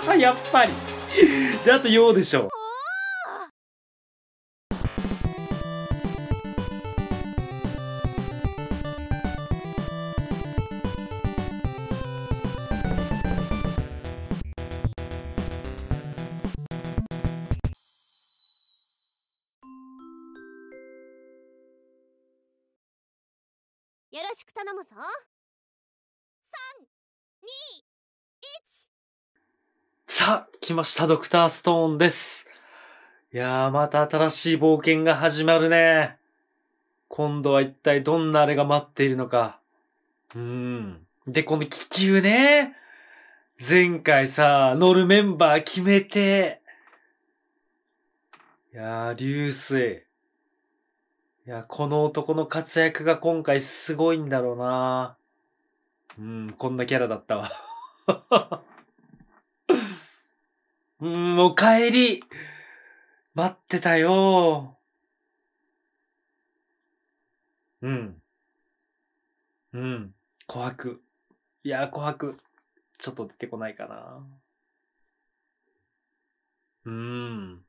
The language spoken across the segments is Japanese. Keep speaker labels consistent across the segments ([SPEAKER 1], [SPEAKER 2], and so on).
[SPEAKER 1] やっぱり。だとようでしょ。
[SPEAKER 2] よろしく頼むぞ
[SPEAKER 1] 来ました、ドクターストーンです。いやー、また新しい冒険が始まるね。今度は一体どんなあれが待っているのか。うーん。で、この気球ね。前回さ、乗るメンバー決めて。いやー、流水。いや、この男の活躍が今回すごいんだろうな。うん、こんなキャラだったわ。うん、お帰り。待ってたよ。うん。うん。琥珀。いや、琥珀。ちょっと出てこないかな。うん。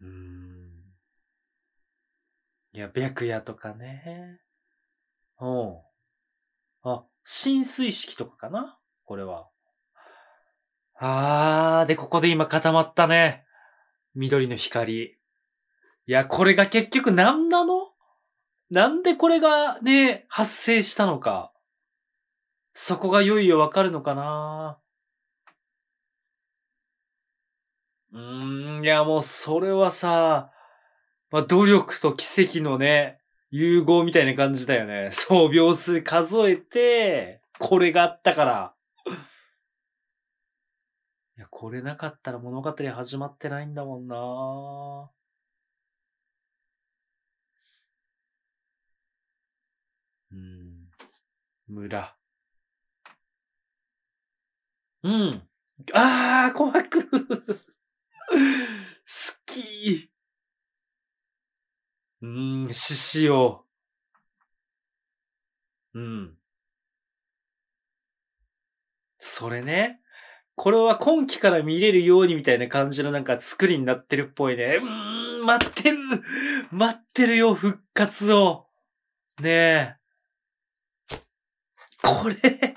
[SPEAKER 1] うん。いや、白夜とかね。うん。あ、浸水式とかかな？これは。あー、で、ここで今固まったね。緑の光。いや、これが結局何なの？なんでこれがね、発生したのか。そこがいよいよわかるのかなうーん、いやもうそれはさ、まあ、努力と奇跡のね、融合みたいな感じだよね。そう、秒数数えて、これがあったから。いや、これなかったら物語始まってないんだもんなうん。村。うん。あー、怖く。好き。うーん、獅子王。うん。それね。これは今期から見れるようにみたいな感じのなんか作りになってるっぽいね。うーん、待ってる待ってるよ、復活を。ねえ。これ、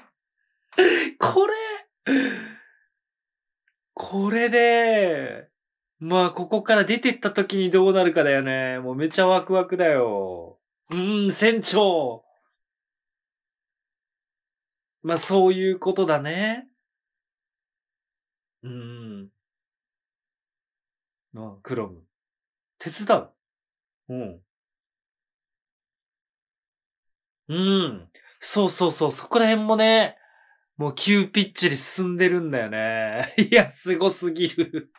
[SPEAKER 1] これ、これで、まあ、ここから出てった時にどうなるかだよね。もうめちゃワクワクだよ。うーん、船長。まあ、そういうことだね。うーん。あ、クロム。手伝う。うん。うん。そうそうそう、そこら辺もね、もう急ピッチで進んでるんだよね。いや、すごすぎる。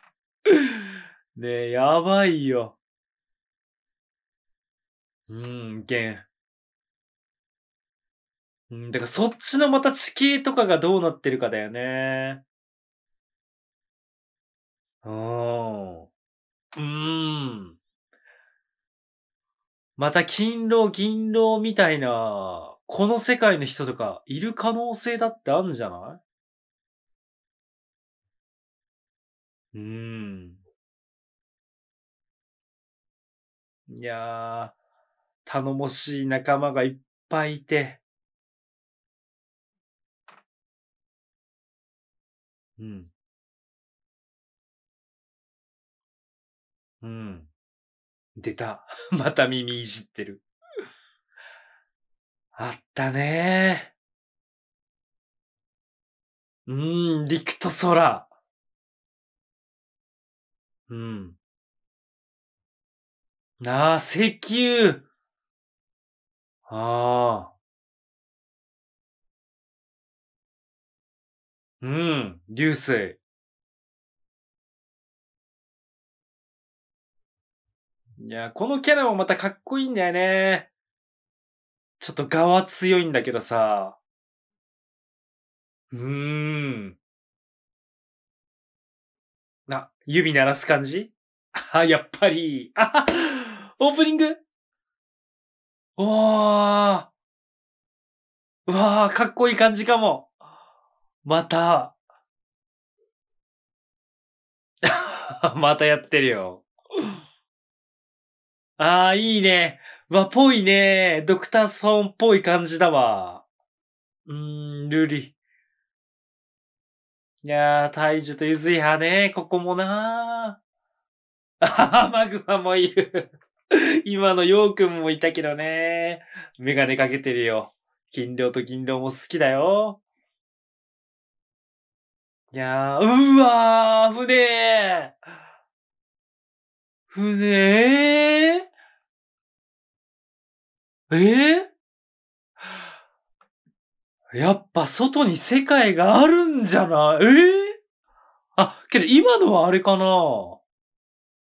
[SPEAKER 1] ねえ、やばいよ。うん、ゲン。うん、だからそっちのまた地形とかがどうなってるかだよね。うん。うん。また金狼銀狼みたいな、この世界の人とかいる可能性だってあるんじゃない？うん。いやー、頼もしい仲間がいっぱいいて。うん。うん。出た。また耳いじってる。あったねうーん、陸と空。うん。ああ、石油。ああ。うん、流水。いや、このキャラもまたかっこいいんだよね。ちょっと側強いんだけどさ。うーん。な、指鳴らす感じ？あ、やっぱり。あ オープニング？おー。うわー、かっこいい感じかも。また。またやってるよ。ああ、いいね。わ、ぽいね。ドクタースフォンっぽい感じだわ。うーん、ルリ。いやー、大樹とゆずいはね。ここもなー。あは、マグマもいる。今のヨーくんもいたけどね。メガネかけてるよ。金量と銀量も好きだよ。いやー、うわー、船。船？えー、やっぱ外に世界があるんじゃない？えー、あ、けど今のはあれかな？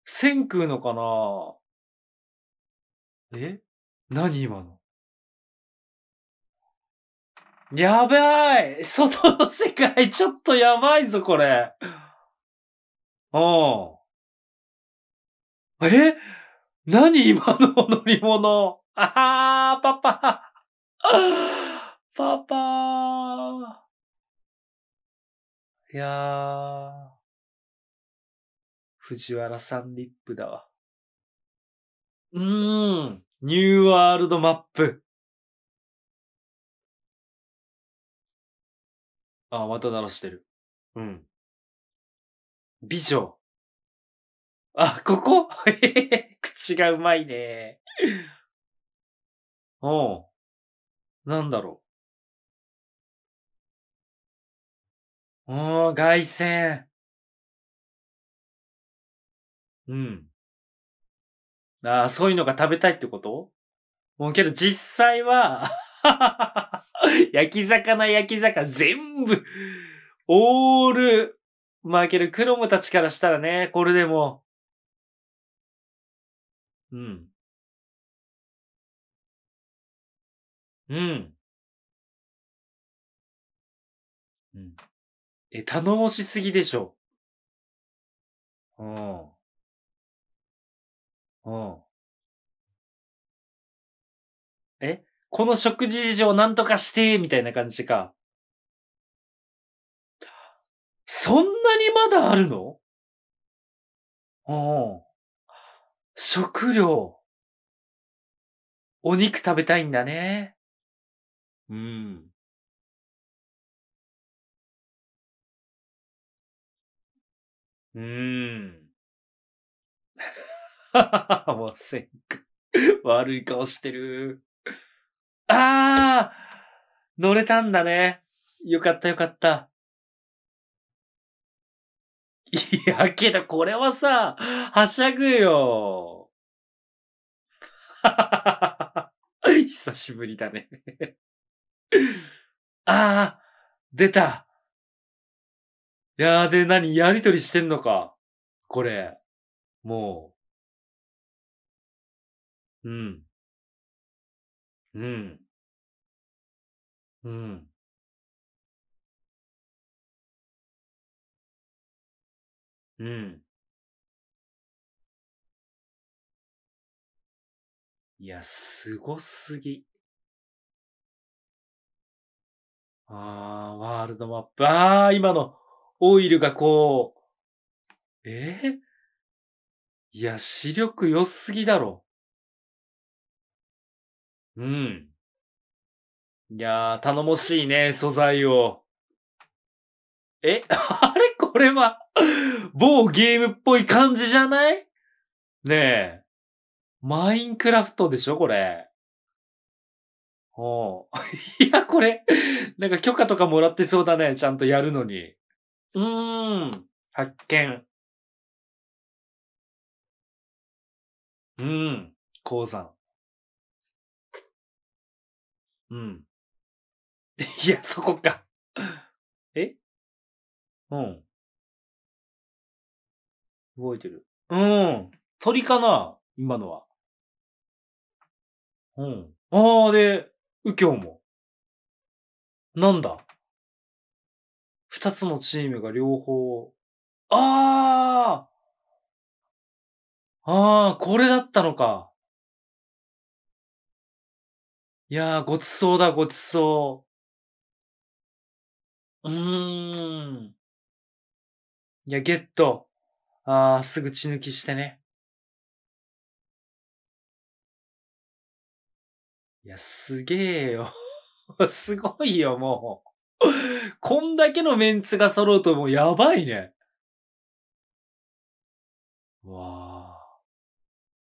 [SPEAKER 1] 千空のかな？え？何今の？やばい外の世界ちょっとやばいぞ、これ。うん。え？何今の乗り物？あはー、パパ。パパいやー。藤原さんリップだわ。うーん。ニューワールドマップ。あ、また鳴らしてる。うん。美女。あ、ここ？口がうまいね。おう。なんだろう。おー、凱旋。うん。ああ、そういうのが食べたいってこと？もうけど実際は、焼き魚焼き魚全部、オール、まあけどクロムたちからしたらね、これでも、うん。うん。うん。え、頼もしすぎでしょ。うん。うん。え？この食事事情なんとかして、みたいな感じか。そんなにまだあるの？うん。食料。お肉食べたいんだね。うん。うーん。もうせんく。悪い顔してる。ああ乗れたんだね。よかったよかった。いや、けどこれはさ、はしゃぐよ。久しぶりだね。ああ出た。いやーで、何やりとりしてんのかこれ。もう。うん。うん。うん。うん。いや、すごすぎ。あー、ワールドマップ。あー、今のオイルがこう。えーいや、視力良すぎだろ。うん。いやー、頼もしいね、素材を。え？あれ？これは、某ゲームっぽい感じじゃない？ねえ。マインクラフトでしょこれ。おう いや、これ、なんか許可とかもらってそうだね。ちゃんとやるのに。うーん。発見。うん。鉱山。うん。いや、そこか。え？うん。動いてる。うん。鳥かな？今のは。うん。ああ、で、右京も。なんだ？二つのチームが両方。ああああ、これだったのか。いやー、ごちそうだ、ごちそうーん。いや、ゲット。ああ、すぐ血抜きしてね。いや、すげえよ。すごいよ、もう。こんだけのメンツが揃うともうやばいね。わあ。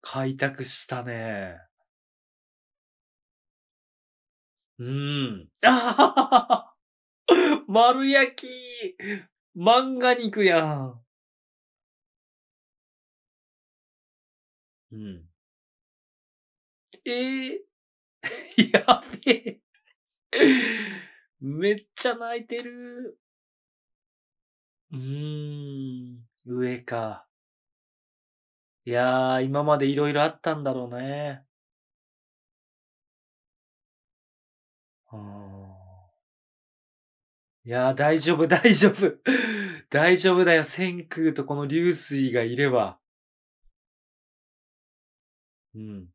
[SPEAKER 1] 開拓したね。うん。あは 丸焼き漫画肉やん。うん。ええ やべえ。めっちゃ泣いてる。うーん。上か。いやー、今まで色々あったんだろうね。いやー、大丈夫、大丈夫。大丈夫だよ。千空とこの流水がいれば。うん。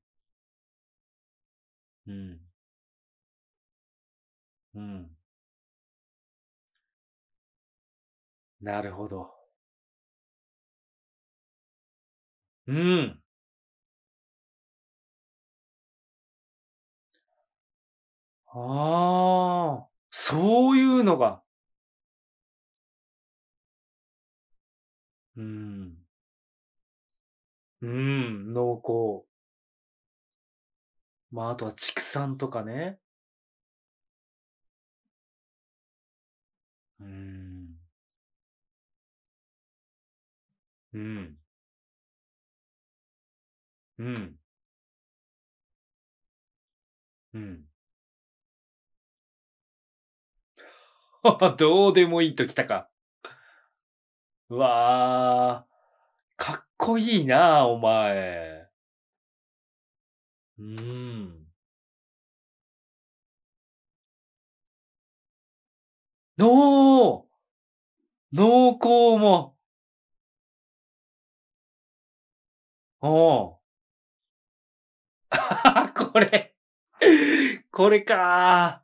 [SPEAKER 1] うん。うん。なるほど。うん。ああ、そういうのが。うん。うん、濃厚。まあ、あとは畜産とかね。うん。うん。うん。うん。どうでもいいときたか。うわあ、かっこいいな、お前。うーん。のー濃厚も。おお。これ。これか。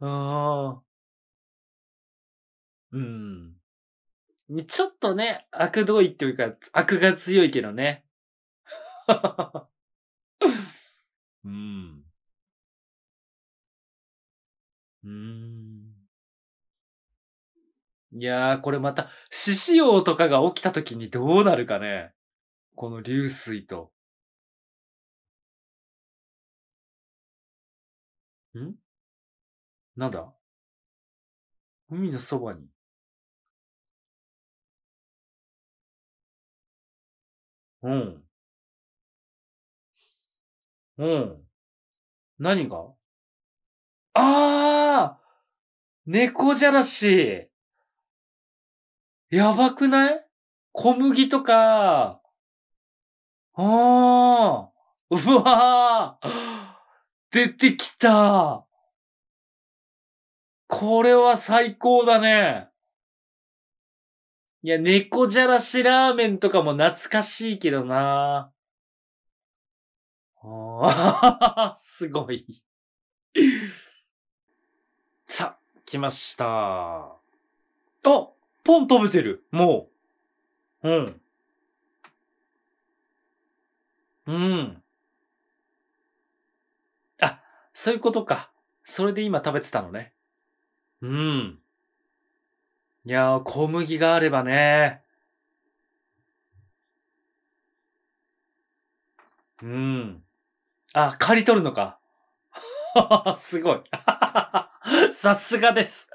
[SPEAKER 1] うん。うーん。にちょっとね、悪どいっていうか、悪が強いけどね。うーん。うーん。いや、これまた、獅子王とかが起きた時にどうなるかね。この流水と。ん？なんだ？海のそばに。うん。うん。何が？ああ！猫じゃらし。やばくない？小麦とかああ、うわ、出てきた。これは最高だね。いや、猫じゃらしラーメンとかも懐かしいけどな。ああ、すごい。さ、来ました。あ、ポン食べてる、もう。うん。うん。あ、そういうことか。それで今食べてたのね。うん。いや、小麦があればね。うん。あ、刈り取るのか。すごい。さすがです。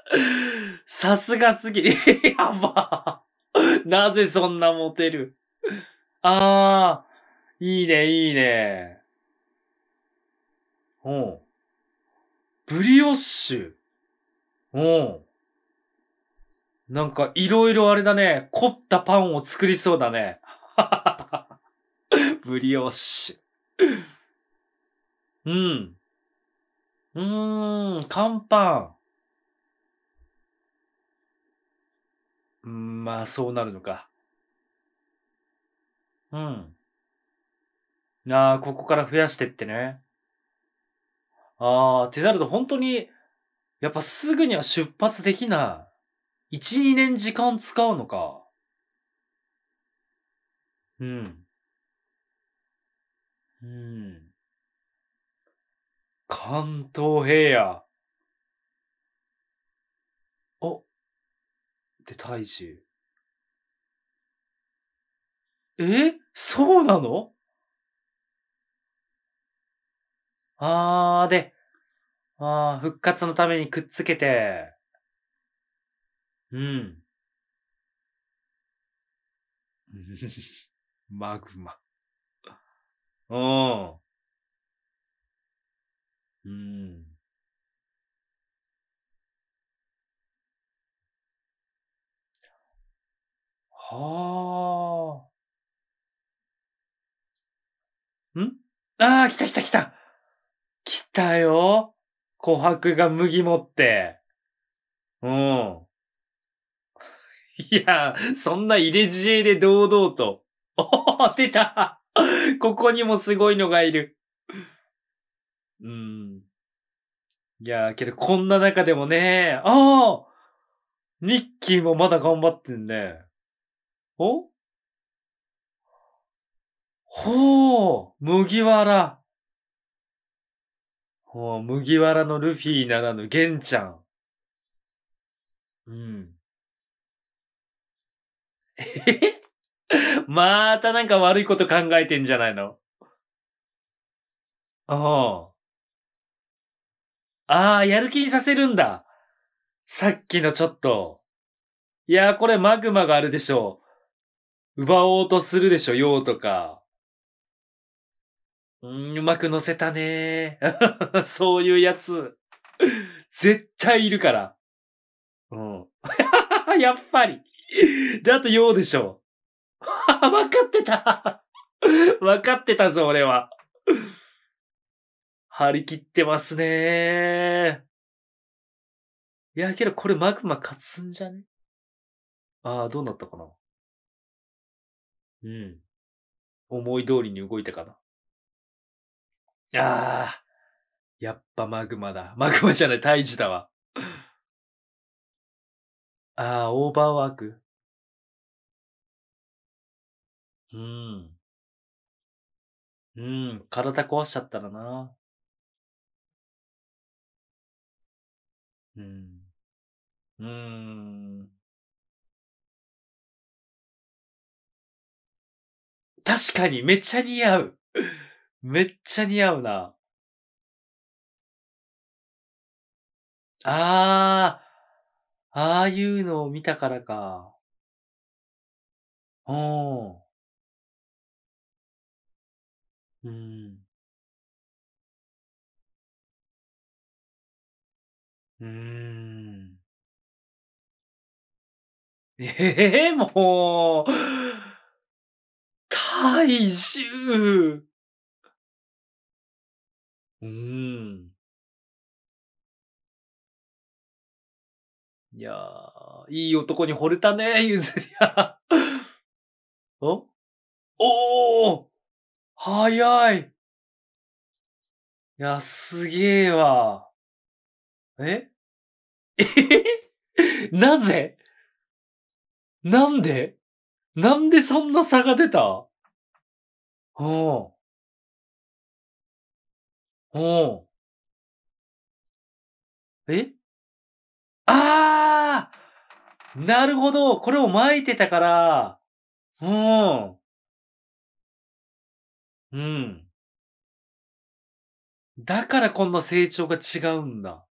[SPEAKER 1] さすがすぎ。やば。なぜそんなモテるああ、いいね、いいね。うん。ブリオッシュ。うん。なんかいろいろあれだね、凝ったパンを作りそうだね。ブリオッシュ。うん。うーん、乾パン。うん、まあそうなるのか。うん。ああ、ここから増やしてってね。ああ、ってなるとほんとに、やっぱすぐには出発できない1、2年時間使うのか。うん。うん。関東平野。お。で、体重。え？そうなの？あー、で、あー、復活のためにくっつけて、うん。マグマ。うん。うん。はあ。ん？ああ、来た来た来た来たよ琥珀が麦持って。うん。いや、そんな入れ知恵で堂々と。おお、出たここにもすごいのがいる。うん。いや、けどこんな中でもね、ああニッキーもまだ頑張ってんね。お？ほう、麦わら。ほう、麦わらのルフィならぬゲンちゃん。うん。え またなんか悪いこと考えてんじゃないの？ああ。ああ、やる気にさせるんだ。さっきのちょっと。いやー、これマグマがあるでしょう。奪おうとするでしょ、用とか。うん、うまく乗せたね。そういうやつ。絶対いるから。うん。やっぱり。で、あと、用でしょう。わかってた。わかってたぞ、俺は。張り切ってますねいや、けどこれマグマ勝つんじゃね？ああ、どうなったかな？うん。思い通りに動いたかな？ああ、やっぱマグマだ。マグマじゃない、大樹だわ。ああ、オーバーワーク。うん。うん、体壊しちゃったらな。うん。うーん。確かに、めっちゃ似合う。めっちゃ似合うな。ああ、ああいうのを見たからか。うん。うん。うーん。ええもう。体重。うーん。いやー、いい男に惚れたね、ゆずりゃ。おおー早い。いや、すげえわ。え？え？なぜ？なんで？なんでそんな差が出た？うん。うん。え？ああなるほど。これを巻いてたから、うん。うん。だからこんな成長が違うんだ。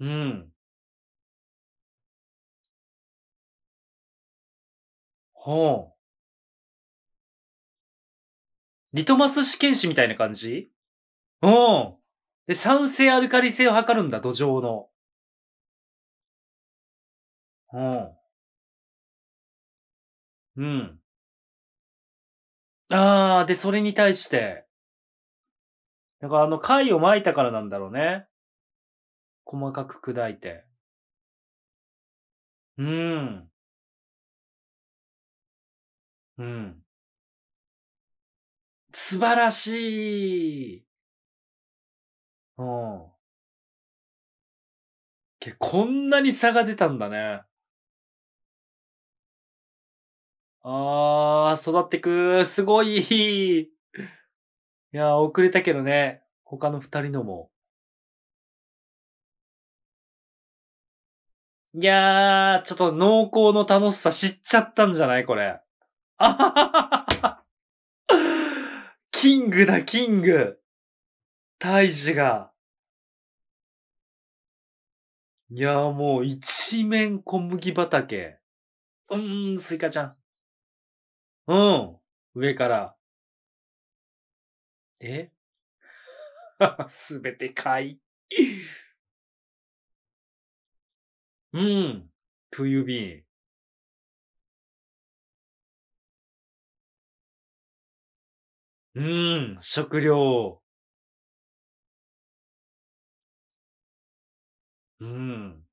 [SPEAKER 1] うん。ほう。リトマス試験紙みたいな感じ？うん。で、酸性アルカリ性を測るんだ、土壌の。うん。うん。ああ、で、それに対して。だからあの貝を撒いたからなんだろうね。細かく砕いて。うん。うん。素晴らしい。うん。けこんなに差が出たんだね。あー、育ってく。すごい。いやー、遅れたけどね。他の二人のも。いやー、ちょっと濃厚の楽しさ知っちゃったんじゃない？これ。あはははは キングだ、キング。大治が。いやーもう一面小麦畑。うーん、スイカちゃん。うん。上から。え？すべて買い。うん。冬便。うん。食料。うん。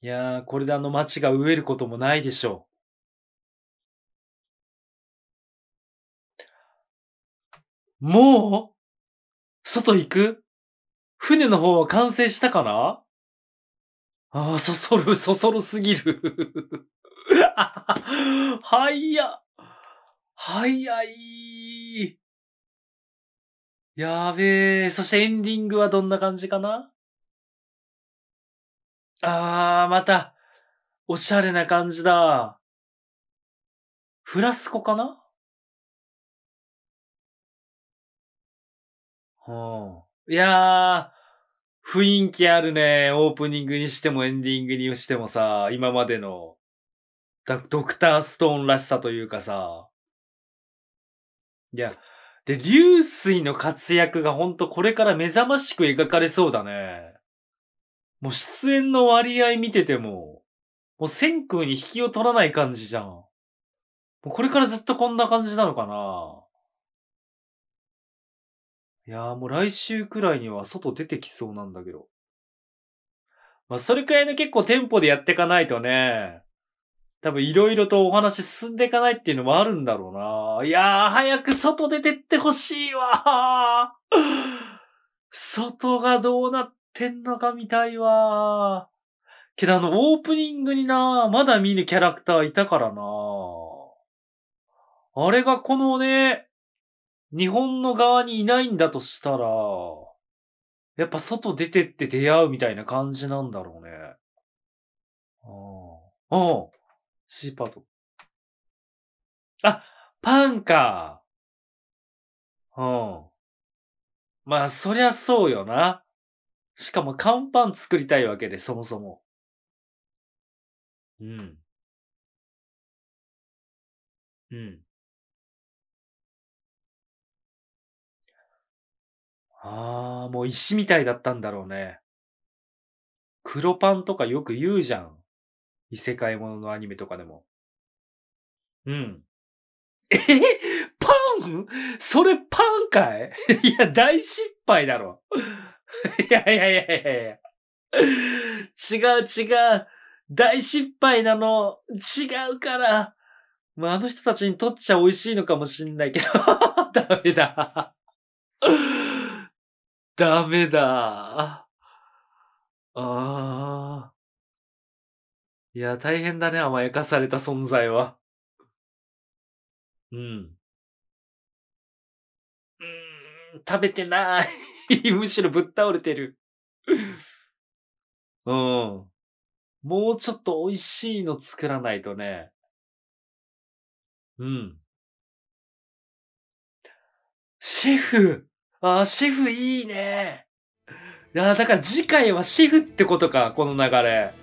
[SPEAKER 1] いやー、これであの街が飢えることもないでしょう。もう？外行く？船の方は完成したかな？ああ、そそる、そそるすぎる。はいや。早い。やべえ。そしてエンディングはどんな感じかな？あー、また、おしゃれな感じだ。フラスコかな？うん。いやー、雰囲気あるね。オープニングにしてもエンディングにしてもさ、今までの、ドドクターストーンらしさというかさ。いや、で、流水の活躍がほんとこれから目覚ましく描かれそうだね。もう出演の割合見てても、もう千空に引きを取らない感じじゃん。もうこれからずっとこんな感じなのかないやーもう来週くらいには外出てきそうなんだけど。まあそれくらいの結構テンポでやっていかないとね、多分いろいろとお話進んでいかないっていうのもあるんだろうな。いやー早く外出てってほしいわ外がどうなってんのかみたいわけどあのオープニングにな、まだ見ぬキャラクターいたからな。あれがこのね、日本の側にいないんだとしたら、やっぱ外出てって出会うみたいな感じなんだろうね。ああ。ああ。C パート。あ、パンか。うん。まあ、そりゃそうよな。しかも乾パン作りたいわけで、そもそも。うん。うん。ああ、もう石みたいだったんだろうね。黒パンとかよく言うじゃん。異世界もののアニメとかでも。うん。え？パン？それパンかい？いや、大失敗だろ。いやいやいやいやいや。違う違う。大失敗なの。違うから。まあ、あの人たちにとっちゃ美味しいのかもしんないけど。ダメだ。ダメだ。ああ。いや、大変だね、甘やかされた存在は。うん。うーん、食べてない。むしろぶっ倒れてる。うん。もうちょっと美味しいの作らないとね。うん。シェフあー、シェフいいね。いや、だから次回はシェフってことか、この流れ。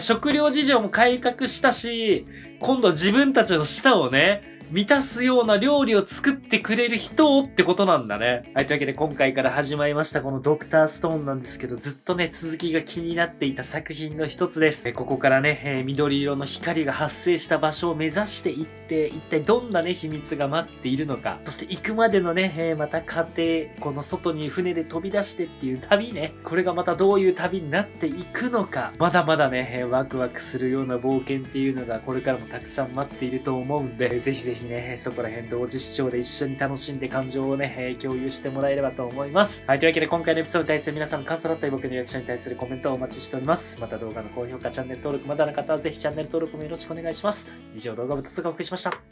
[SPEAKER 1] 食料事情も改革したし、今度自分たちの舌をね、満たすような料理を作ってくれる人ってことなんだね。はい、というわけで今回から始まりましたこのドクターストーンなんですけど、ずっとね、続きが気になっていた作品の一つです。えここからね、えー緑色の光が発生した場所を目指していって、一体どんなね、秘密が待っているのか。そして行くまでのね、えーまた家庭、この外に船で飛び出してっていう旅ね、これがまたどういう旅になっていくのか。まだまだね、えーワクワクするような冒険っていうのがこれからもたくさん待っていると思うんで、ぜひぜひひね、そこら辺同時視聴で一緒に楽しんで感情をね、えー共有してもらえればと思います。はい、というわけで今回のエピソードに対する皆さんの感想だったり僕のリアクションに対するコメントをお待ちしております。また動画の高評価、チャンネル登録まだの方はぜひチャンネル登録もよろしくお願いします。以上動画部達がお送りしました。